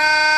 Ah!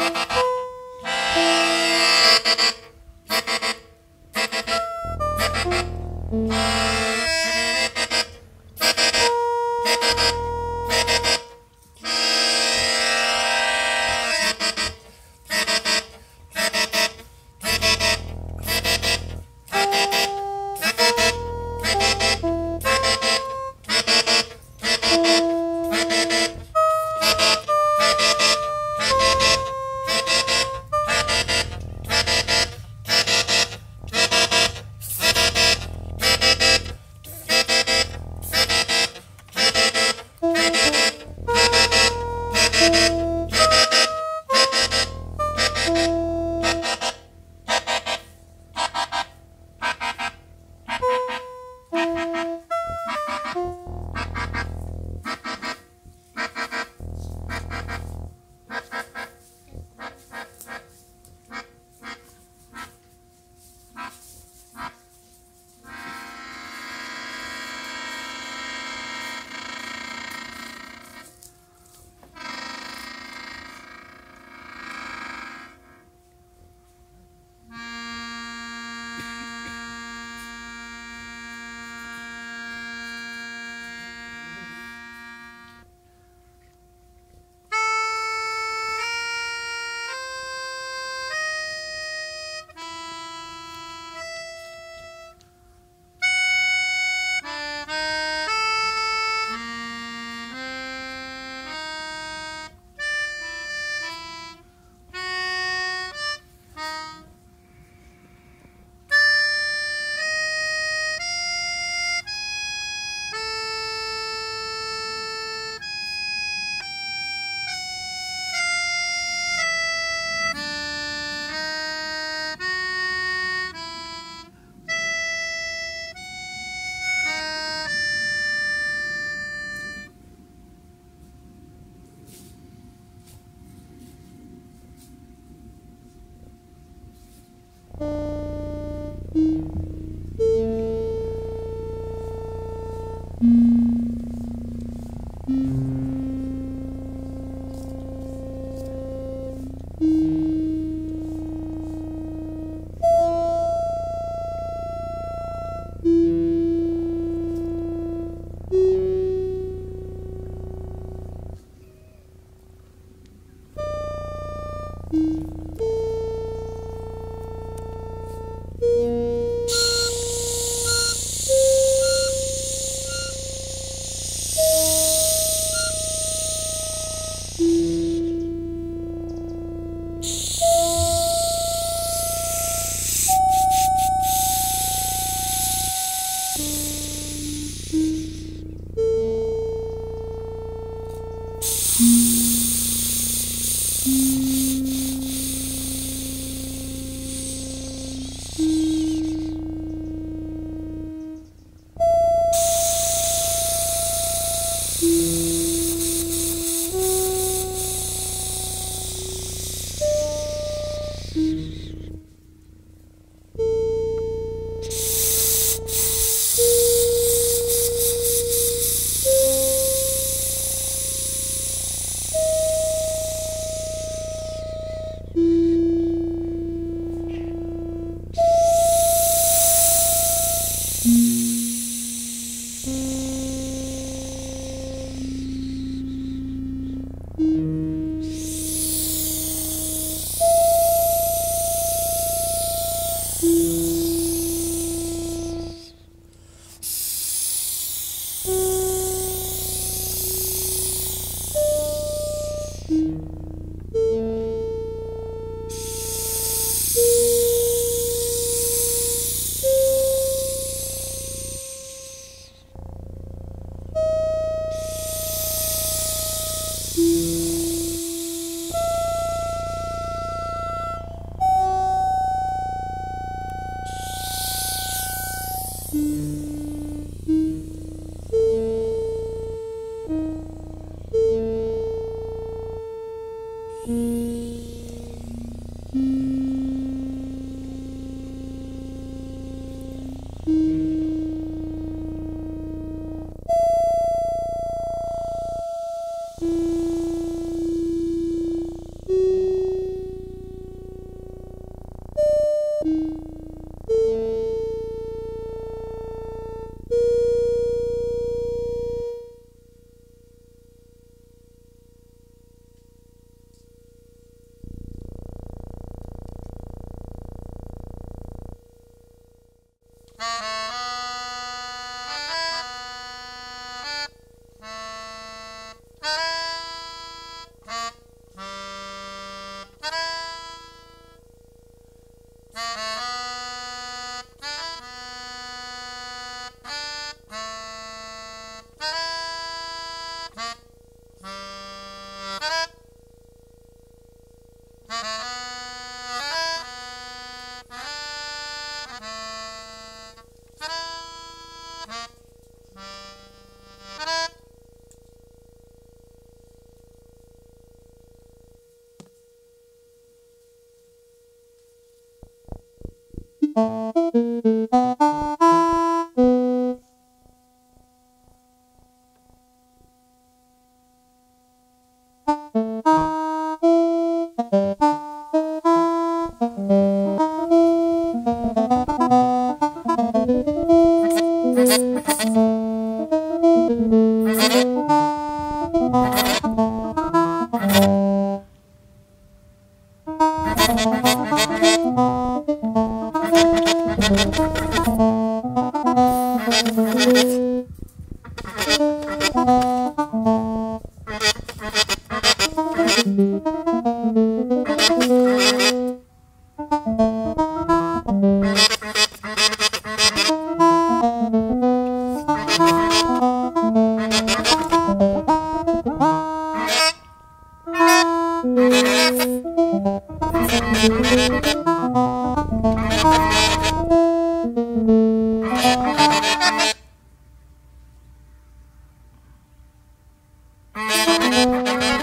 Thank you.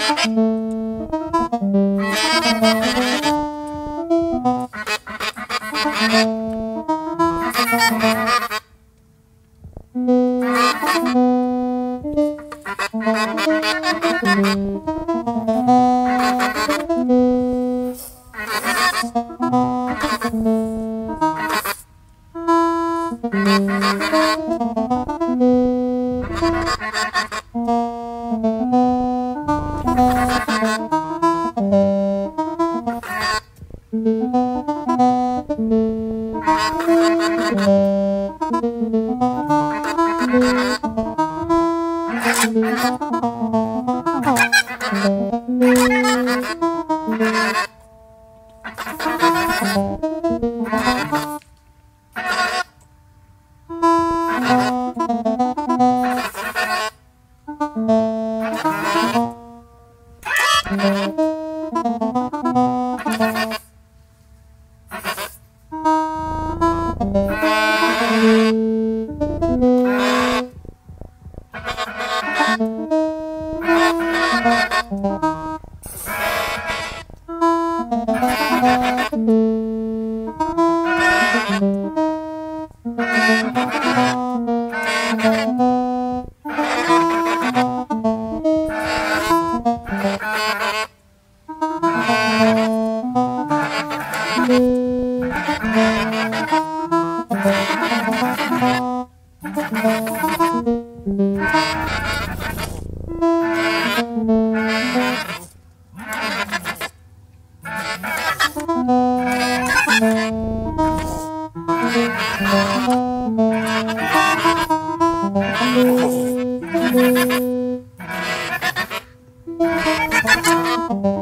you Música